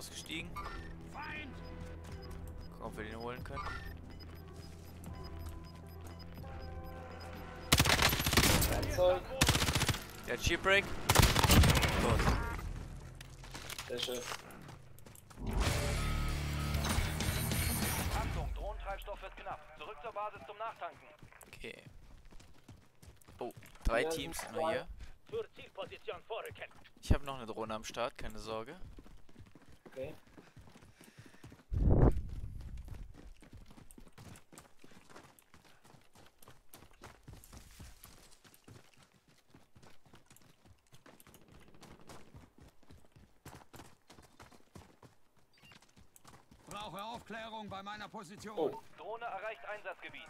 Ausgestiegen. Gucken, ob wir den holen können. Werkzeug. Der hat Shield Break. Tot. Sehr schön. Achtung, Drohnentreibstoff wird knapp. Zurück zur Basis zum Nachtanken. Okay. Oh, drei Ja, Teams sind wir hier. Ich habe noch eine Drohne am Start, keine Sorge. Okay. Brauche Aufklärung bei meiner Position. Oh, Drohne erreicht Einsatzgebiet.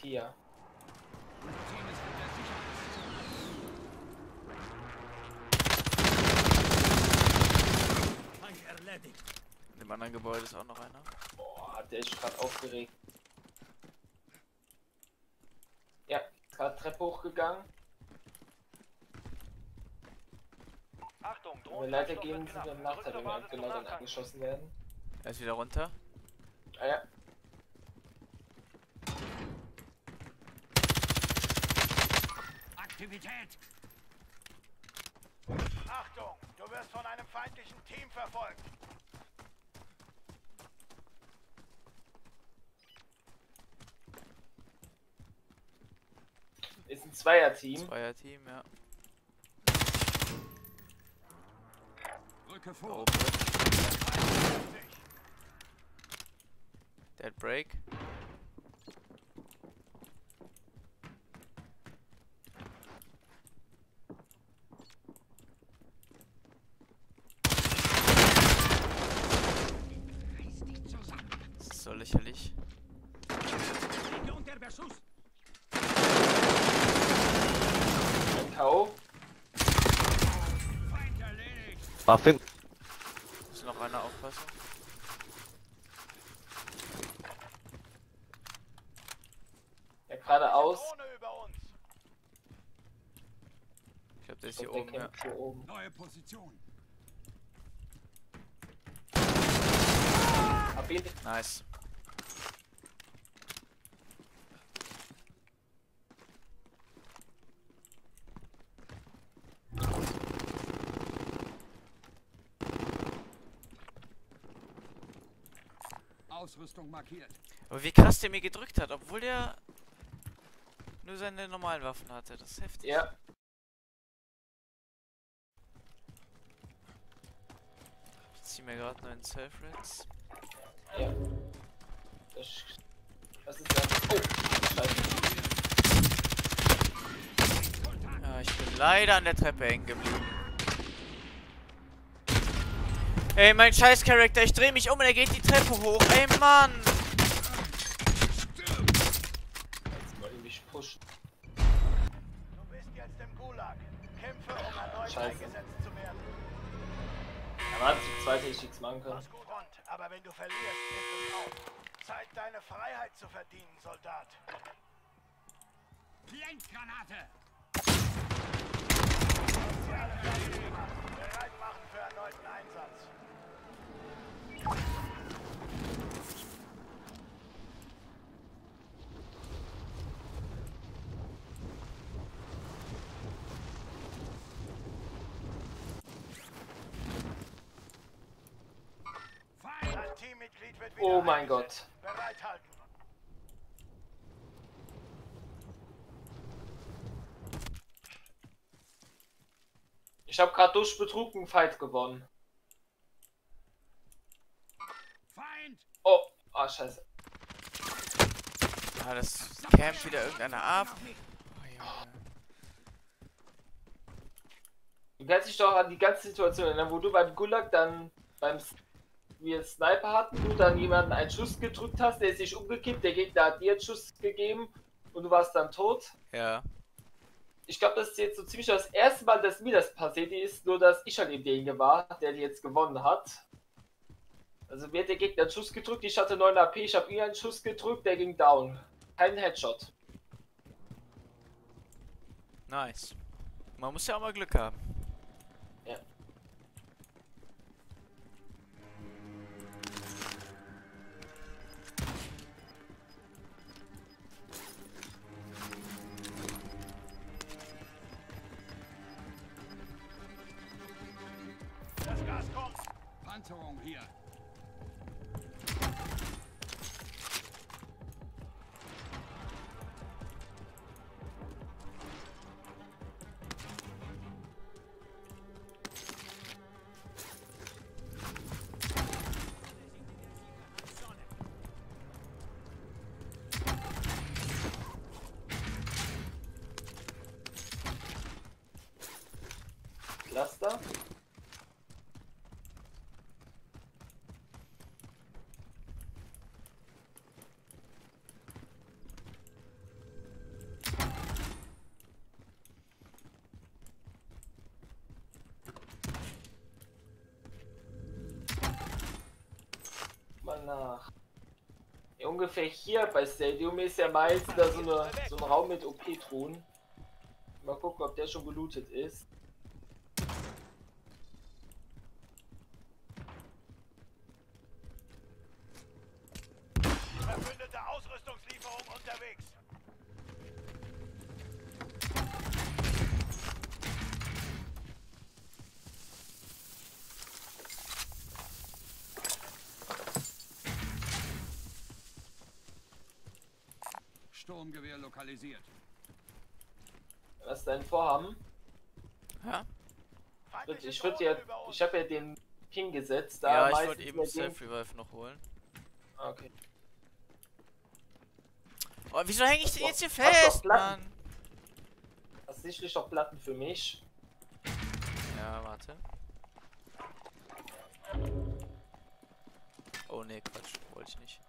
hier. Team ist in der Sicherheitszone. Feind erledigt. In dem anderen Gebäude ist auch noch einer. Boah, der ist gerade aufgeregt. Ja, ist gerade Treppe hochgegangen. Achtung, Wenn wir Leiter gehen, sind wir im Nachteil, wenn wir genau dann angeschossen werden. Er ist wieder runter. Ah ja, Aktivität. Achtung, du wirst von einem feindlichen Team verfolgt. ist ein Zweier-Team. Zweier-Team, ja. Rücke vor. Dead Break. Reiß dich zusammen. Das ist so lächerlich. K.O. Feind erledigt. Waffen. Muss noch einer aufpassen. Ja, geradeaus. Drohne über uns. Ich glaube, der ist hier oben, ja. hier oben. Neue Position. Nice. Ausrüstung markiert. Aber wie krass der mir gedrückt hat, obwohl der nur seine normalen Waffen hatte. Das ist heftig. Ja, Ich zieh mir gerade neuen Self-Reds. ja. Das, was ist das? Oh, scheiße. Ja, ich bin leider an der Treppe hängen geblieben. Ey, mein scheiß Charakter, ich dreh mich um und er geht die Treppe hoch. Ey, Mann! Jetzt mal irgendwie pushen. Du bist jetzt im Gulag. Kämpfe, um erneut Scheiße. eingesetzt zu werden. Da war zu zweit hätte ich nichts machen können. Mach's gut. Und, aber wenn du verlierst, ist es aus. Zeit, deine Freiheit zu verdienen, Soldat. Blendgranate. Bereit machen für erneuten Einsatz. Feind. Dein Teammitglied wird wieder Oh mein. Bereithalten. Ich habe gerade durch Betrug einen Fight gewonnen. Oh, ah scheiße. Ah, das campt wieder irgendeiner ab. Oh. Du kannst dich doch an die ganze Situation erinnern, wo du beim Gulag dann beim wir Sniper hatten, du dann jemanden einen Schuss gedrückt hast, der ist sich umgekippt, der Gegner hat dir einen Schuss gegeben und du warst dann tot. Ja. Ich glaube, das ist jetzt so ziemlich das erste Mal, dass mir das passiert ist, nur dass ich halt eben derjenige war, der die jetzt gewonnen hat. Also mir hat der Gegner einen Schuss gedrückt, ich hatte 9 AP, ich habe ihm einen Schuss gedrückt, der ging down. Kein Headshot. Nice. Man muss ja auch mal Glück haben. Ja. Das Gas kommt! Panzerung hier! Mal nach. Ja, ungefähr hier bei Stadium ist ja meistens da so, eine, so ein Raum mit OP-Truhen. Mal gucken, ob der schon gelootet ist. Sturmgewehr lokalisiert. Was ist dein Vorhaben? Ja? Feindliche Ich würde ja, ich habe ja den Ping gesetzt. Da ja, ich wollte eben der Ding- Self-Revive noch holen. Ah, Okay. Oh, wieso hänge ich denn jetzt hier doch fest. Mann? Hast sicherlich noch Platten für mich. Ja, warte. Oh ne, Quatsch, wollte ich nicht.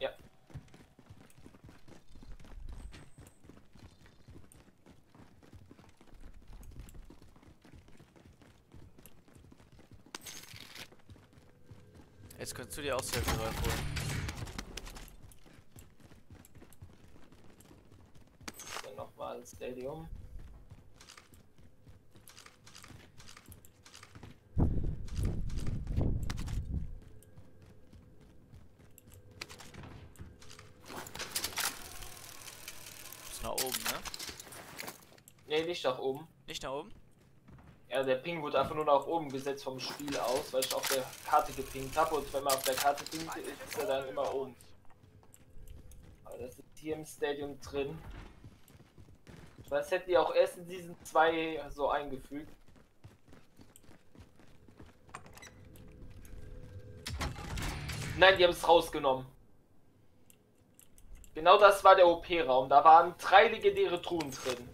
Ja. Jetzt kannst du dir auch Self-Revive holen. Dann nochmal Stadium. Ist nach oben, ne? Ne, nicht nach oben. Nicht nach oben? Ja, der Ping wurde einfach nur nach oben gesetzt vom Spiel aus, weil ich auf der Karte gepingt habe und wenn man auf der Karte pingt, ist er dann immer oben. Aber das ist hier im Stadium drin. Das hätten die auch erst in diesen zwei so eingefügt. Nein, die haben es rausgenommen. Genau das war der OP-Raum. Da waren drei legendäre Truhen drin.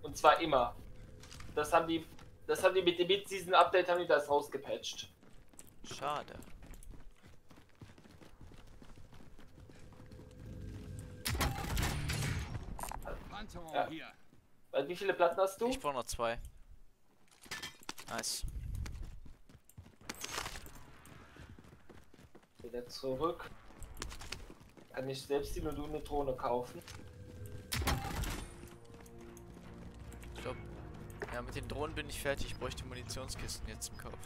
Und zwar immer. Das haben die, das haben die mit dem Mid-Season-Update haben die das rausgepatcht. Schade. Ja. wie viele Platten hast du? Ich brauche noch zwei. Nice. Wieder zurück. Kann ich selbst die nur du eine Drohne kaufen? Ja, mit den Drohnen bin ich fertig. Ich bräuchte Munitionskisten jetzt zum Kaufen.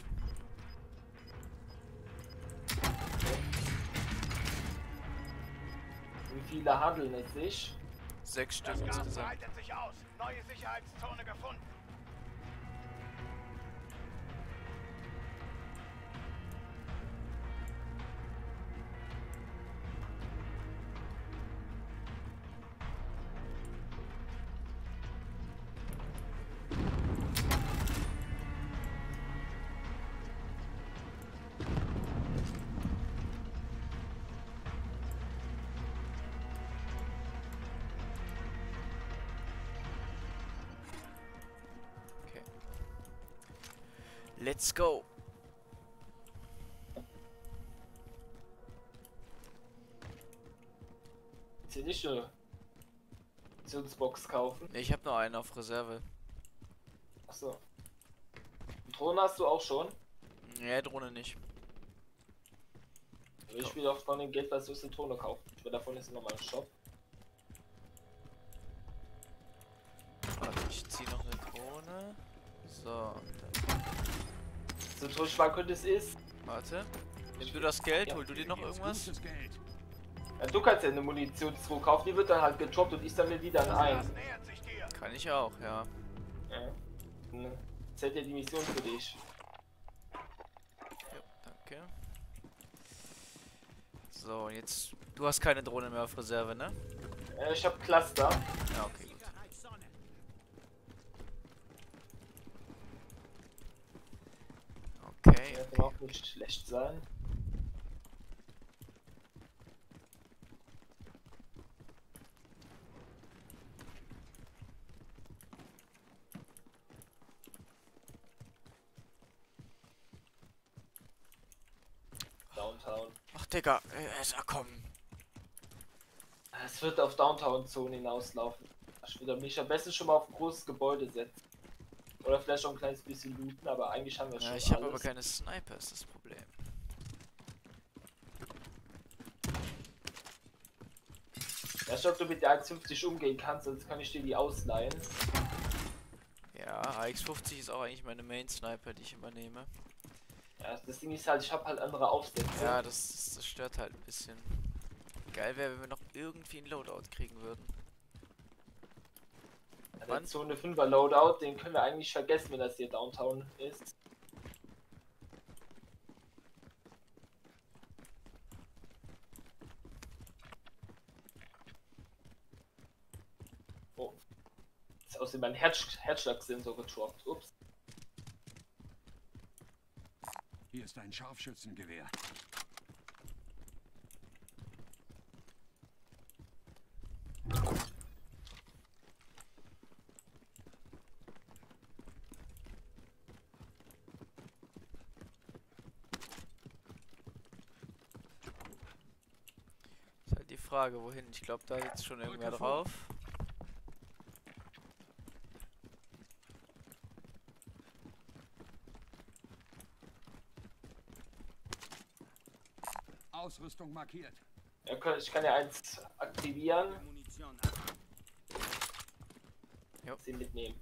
Wie viele handeln es sich? Sechs Stück insgesamt. breitet sich aus. Neue Sicherheitszone gefunden. Let's go. Hier nicht eine Munitionsbox kaufen? Ne, ich habe nur einen auf Reserve. Achso. Drohne hast du auch schon? Ne, Drohne nicht. Ich will auch von dem Geld, was du eine Drohne kaufen. Ich will davon jetzt nochmal einen Shop. Warte, ich ziehe noch eine Drohne. So, So könnte es ist. warte. Nimm du das Geld, Ja. hol du dir noch irgendwas? Ja, du kannst ja eine Munitionsdrohne kaufen, die wird dann halt getroppt und ich sammle die dann ein. Kann ich auch, ja. Ja. Dann zählt ja die Mission für dich. Okay. So, jetzt. Du hast keine Drohne mehr auf Reserve, ne? Äh, ich hab Cluster. Ja, okay, gut. Okay, Der kann okay. auch nicht schlecht sein. Downtown. Ach, Digga. Äh, ist- ah, komm. Es wird auf Downtown-Zone hinauslaufen. Ich würde mich am besten schon mal auf ein großes Gebäude setzen. Oder vielleicht auch ein kleines bisschen looten, aber eigentlich haben wir schon Ja, ich habe aber keine Sniper, ist das Problem. Ja, ich glaube, du mit der 1,50 umgehen kannst, sonst kann ich dir die ausleihen. Ja, AX50 ist auch eigentlich meine Main-Sniper, die ich immer nehme. Ja, das Ding ist halt, ich habe halt andere Aufsätze. Ja, das, das, das stört halt ein bisschen. Geil wäre, wenn wir noch irgendwie ein Loadout kriegen würden. Der wann? Zone 5er Loadout, den können wir eigentlich vergessen, wenn das hier Downtown ist. Oh. Ist außerdem mein Herz Herzschlagsensor getroppt. Ups. Hier ist ein Scharfschützengewehr. Ist halt die Frage, wohin. Ich glaube, da sitzt schon irgendwer drauf. Ausrüstung markiert. Ja, kann- ich kann ja eins aktivieren, sie mitnehmen.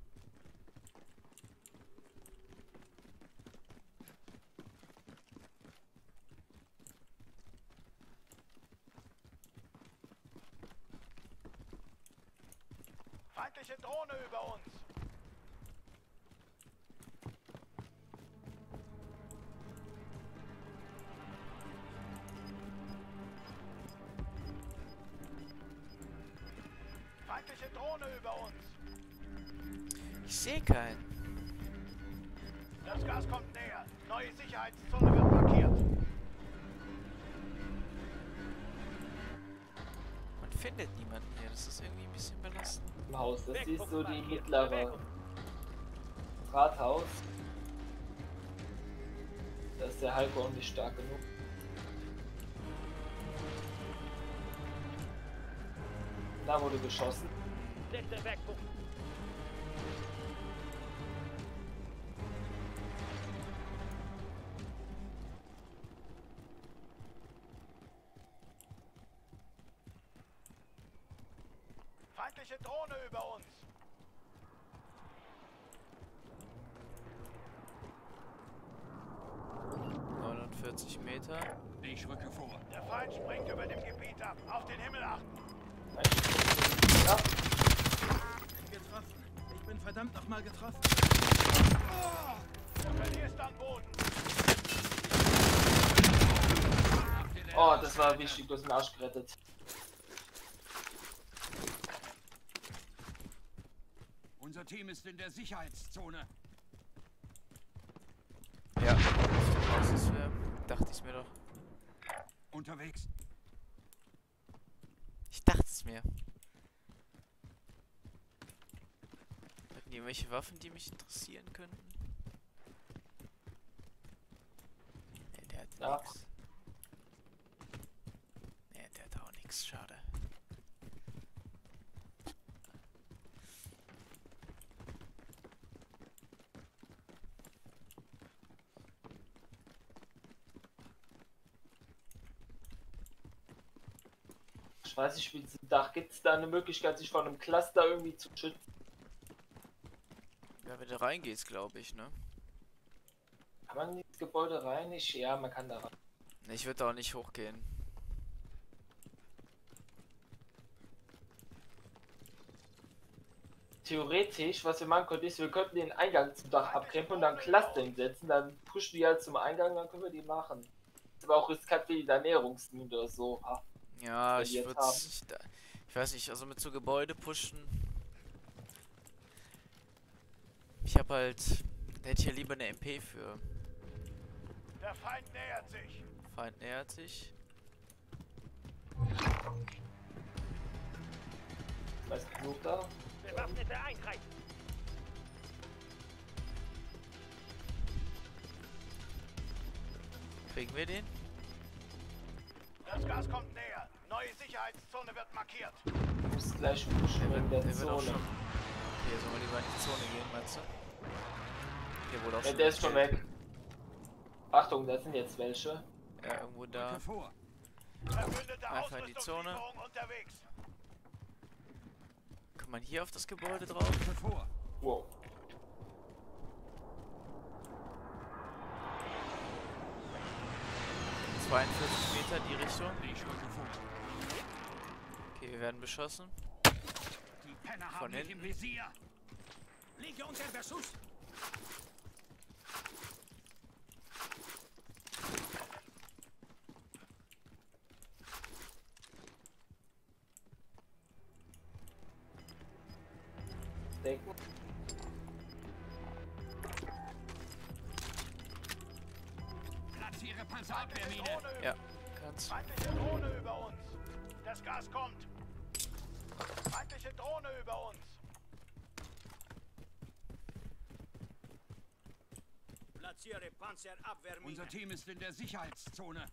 Feindliche Drohne über uns. Ich sehe keinen. Das Gas kommt näher. Neue Sicherheitszone wird markiert. Man findet niemanden hier. Das ist irgendwie ein bisschen belastend. Im Haus. Das ist so die mittlere Rathaus. Da ist der Heiko auch nicht stark genug. Da wurde geschossen. Feindliche Drohne über uns. 49 Meter. Ich rücke vor. Der Feind springt über dem Gebiet ab. Auf den Himmel achten. Ja, bin verdammt nochmal getroffen. Oh, das war wichtig, du hast den Arsch gerettet. Unser Team ist in der Sicherheitszone. Ja, Haus ist wer. Dachte ich mir doch. Unterwegs. Ich dachte es mir. Hatten die irgendwelche Waffen, die mich interessieren könnten? Ne, der hat Ja. nix. Ne, der hat auch nix, schade. Ich weiß nicht, wie es im Dach gibt es da eine Möglichkeit, sich von einem Cluster irgendwie zu schützen. Ja, wenn du reingehst, glaube ich, ne? Kann man ins Gebäude rein? Ich, ja, man kann da rein. Ne, ich würde auch nicht hochgehen. theoretisch, was wir machen könnten, ist, wir könnten den Eingang zum Dach abkrempeln und dann Clustering setzen, dann pushen die halt zum Eingang, dann können wir die machen. Ist aber auch riskant für die Ernährungsmine oder so. Ja, ich würde ich, da- ich weiß nicht, also mit so Gebäude pushen. Ich habe halt, da hätte ich ja lieber eine MP für. Der Feind nähert sich. Feind nähert sich. weiß genug da. Bewaffnete Einheit. Kriegen wir den? Das Gas kommt näher. Neue Sicherheitszone wird markiert. Muss gleich pushen in der Der Zone. Okay, sollen wir lieber in die Zone gehen, meinst du? Der wohl auch Ja, der ist schon weg. Achtung, da sind jetzt welche. Ja, irgendwo da. Verbündete Einfach in die Zone. Kann man hier auf das Gebäude drauf? Vor. Wow. In 42 Meter die Richtung. Okay, wir werden beschossen. Von hinten. im Visier. Liege unter Beschuss. Platziere Panzerabwehrmine. Unser Team ist in der Sicherheitszone.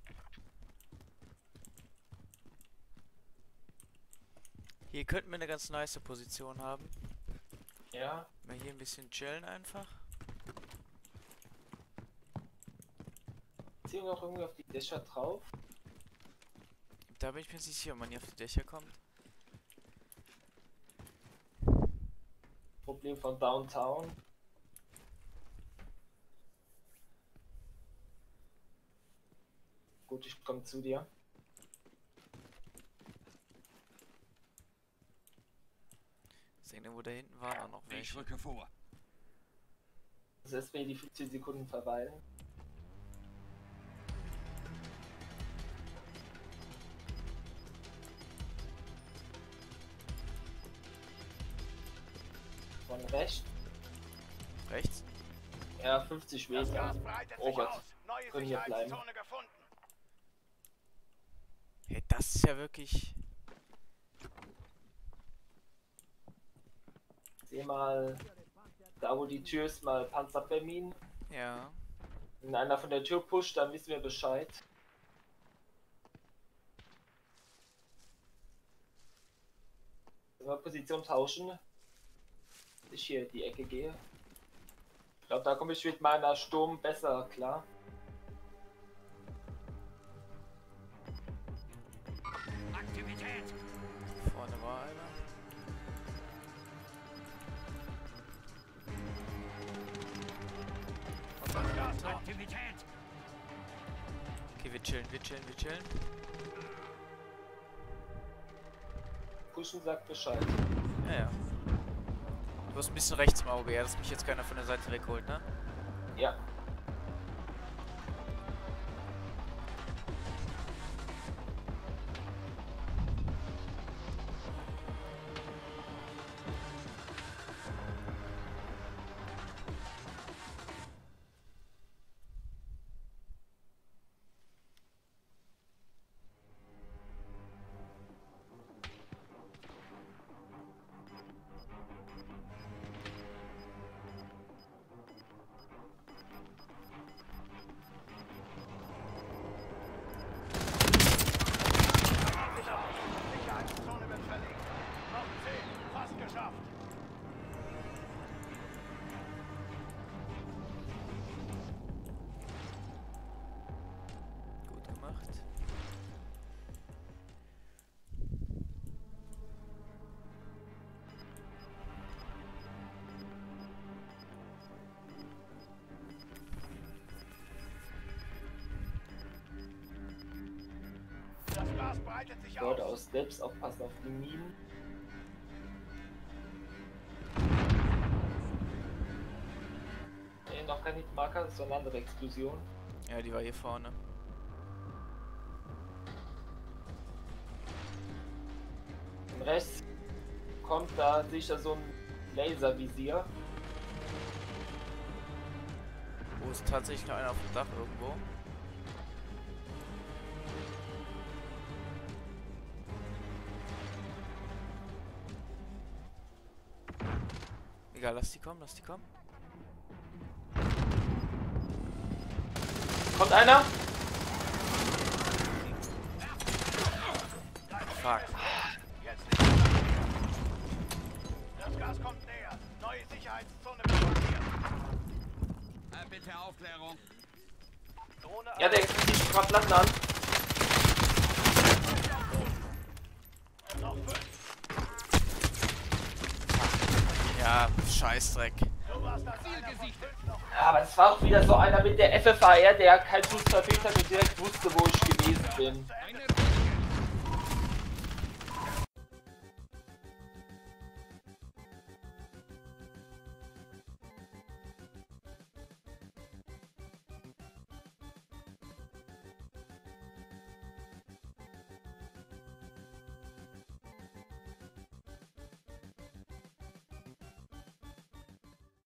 Hier könnten wir eine ganz nice Position haben. Ja. Mal hier ein bisschen chillen einfach. Ziehen wir noch irgendwie auf die Dächer drauf. Da bin ich mir nicht sicher, ob man hier auf die Dächer kommt. Problem von Downtown. Gut, ich komme zu dir. Ich denke, irgendwo da hinten waren auch noch Ich welche. rücke vor. Das heißt, wenn die 15 Sekunden verweilen. Von rechts. Rechts? Ja, 50 Das Meter. Gas breitet Oh Gott. Können hier bleiben. Das ist ja wirklich. Seh mal, da wo die Tür ist, mal Panzerabwehrminen. Ja. Wenn einer von der Tür pusht, dann wissen wir Bescheid. Wir Position tauschen, ich hier die Ecke gehe. Ich glaube, da komme ich mit meiner Sturm besser klar. Aktivität. Okay, wir chillen, wir chillen, wir chillen. Pushen sagt Bescheid. Ja, ja. Du hast ein bisschen rechts im Auge, ja, dass mich jetzt keiner von der Seite wegholt, ne? Ja. Das Glas breitet Dort aus aus Steps aufpassen auf die Minen. Nee, noch kein Hitmarker, das ist eine andere Explosion. Ja, die war hier vorne. Und rechts kommt da sicher so ein Laservisier. Wo ist tatsächlich noch einer auf dem Dach irgendwo? Lass die kommen, lass die kommen. Kommt einer? Fuck. Das Gas kommt näher. Neue Sicherheitszone blockiert. Äh, bitte Aufklärung. Drohne Ja, der explodiert ein paar Platten an. Scheißdreck. Aber es war auch wieder so einer mit der FFAR, der keinen Schuss verfehlt hat und direkt wusste, wo ich gewesen bin.